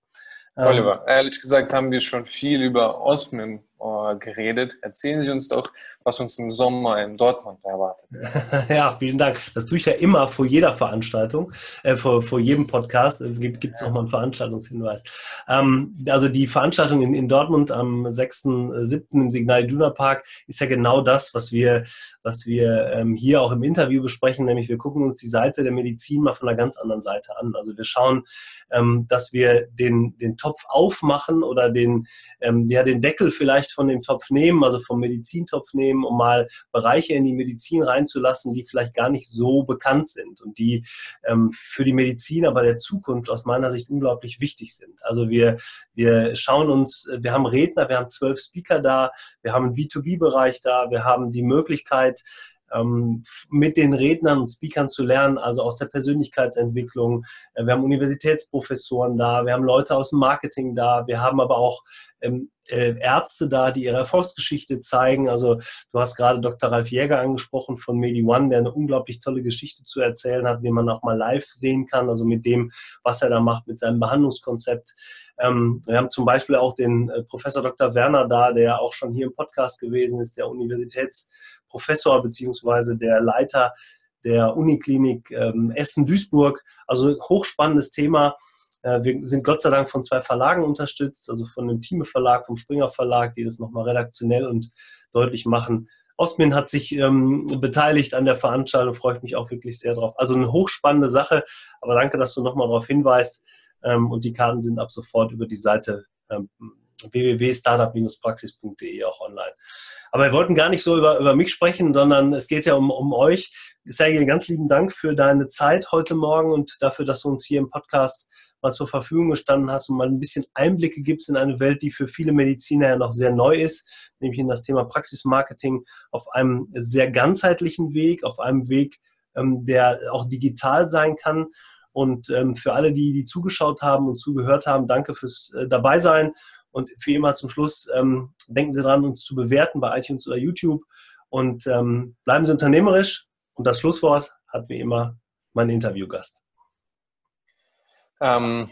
Oliver, ähm, ehrlich gesagt haben wir schon viel über Osmim äh, geredet. Erzählen Sie uns doch, was uns im Sommer in Dortmund erwartet. ja, vielen Dank. Das tue ich ja immer vor jeder Veranstaltung, äh, vor, vor jedem Podcast äh, gibt es ja. nochmal einen Veranstaltungshinweis. Ähm, also die Veranstaltung in, in Dortmund am 6.7. im Signal Iduna Park ist ja genau das, was wir, was wir ähm, hier auch im Interview besprechen, nämlich wir gucken uns die Seite der Medizin mal von einer ganz anderen Seite an. Also wir schauen, ähm, dass wir den, den Topf aufmachen oder den, ähm, ja, den Deckel vielleicht von dem Topf nehmen, also vom Medizintopf nehmen, um mal Bereiche in die Medizin reinzulassen, die vielleicht gar nicht so bekannt sind und die ähm, für die Medizin aber der Zukunft aus meiner Sicht unglaublich wichtig sind. Also wir, wir schauen uns, wir haben Redner, wir haben zwölf Speaker da, wir haben einen B2B-Bereich da, wir haben die Möglichkeit, ähm, mit den Rednern und Speakern zu lernen, also aus der Persönlichkeitsentwicklung. Äh, wir haben Universitätsprofessoren da, wir haben Leute aus dem Marketing da, wir haben aber auch ähm, äh, Ärzte da, die ihre Erfolgsgeschichte zeigen. Also du hast gerade Dr. Ralf Jäger angesprochen von MediOne, der eine unglaublich tolle Geschichte zu erzählen hat, den man auch mal live sehen kann, also mit dem, was er da macht, mit seinem Behandlungskonzept. Ähm, wir haben zum Beispiel auch den äh, Professor Dr. Werner da, der auch schon hier im Podcast gewesen ist, der Universitätsprofessor beziehungsweise der Leiter der Uniklinik ähm, Essen-Duisburg. Also hochspannendes Thema. Äh, wir sind Gott sei Dank von zwei Verlagen unterstützt, also von dem Thieme Verlag, vom Springer Verlag, die das nochmal redaktionell und deutlich machen. Osmin hat sich ähm, beteiligt an der Veranstaltung, freue ich mich auch wirklich sehr drauf. Also eine hochspannende Sache, aber danke, dass du nochmal darauf hinweist. Ähm, und die Karten sind ab sofort über die Seite ähm, www.startup-praxis.de auch online. Aber wir wollten gar nicht so über, über mich sprechen, sondern es geht ja um, um euch. Sergej, ganz lieben Dank für deine Zeit heute Morgen und dafür, dass du uns hier im Podcast mal zur Verfügung gestanden hast und mal ein bisschen Einblicke gibst in eine Welt, die für viele Mediziner ja noch sehr neu ist, nämlich in das Thema Praxismarketing auf einem sehr ganzheitlichen Weg, auf einem Weg, ähm, der auch digital sein kann. Und ähm, für alle, die, die zugeschaut haben und zugehört haben, danke fürs äh, Dabeisein. Und wie immer zum Schluss, ähm, denken Sie dran, uns zu bewerten bei iTunes oder YouTube. Und bleiben Sie unternehmerisch. Und das Schlusswort hat wie immer mein Interviewgast. Ähm,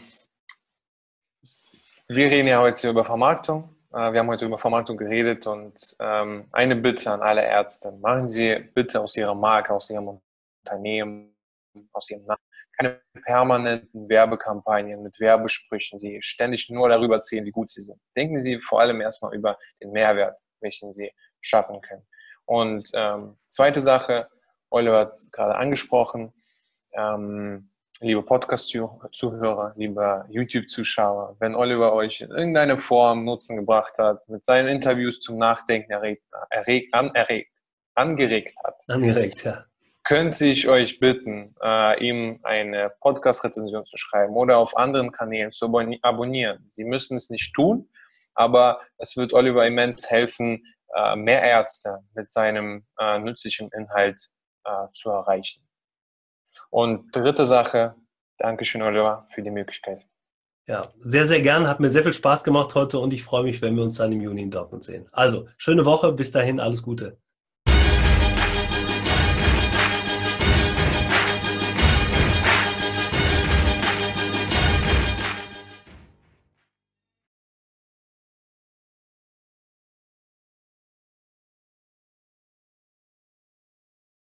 wir reden ja heute über Vermarktung. Äh, wir haben heute über Vermarktung geredet und ähm, eine Bitte an alle Ärzte. Machen Sie bitte aus Ihrer Marke, aus Ihrem Unternehmen, aus Ihrem Namen keine permanenten Werbekampagnen mit Werbesprüchen, die ständig nur darüber erzählen, wie gut Sie sind. Denken Sie vor allem erstmal über den Mehrwert, welchen Sie schaffen können. Und ähm, zweite Sache, Oliver hat es gerade angesprochen, ähm, liebe Podcast-Zuhörer, liebe YouTube-Zuschauer, wenn Oliver euch in irgendeiner Form Nutzen gebracht hat, mit seinen Interviews zum Nachdenken erregt, erregt, an, erregt, angeregt hat, angeregt, ja. könnte ich euch bitten, äh, ihm eine Podcast-Rezension zu schreiben oder auf anderen Kanälen zu abonnieren. Sie müssen es nicht tun, aber es wird Oliver immens helfen, äh, mehr Ärzte mit seinem äh, nützlichen Inhalt äh, zu erreichen. Und dritte Sache, Dankeschön, Oliver, für die Möglichkeit. Ja, sehr, sehr gern. Hat mir sehr viel Spaß gemacht heute und ich freue mich, wenn wir uns dann im Juni in Dortmund sehen. Also, schöne Woche. Bis dahin, alles Gute.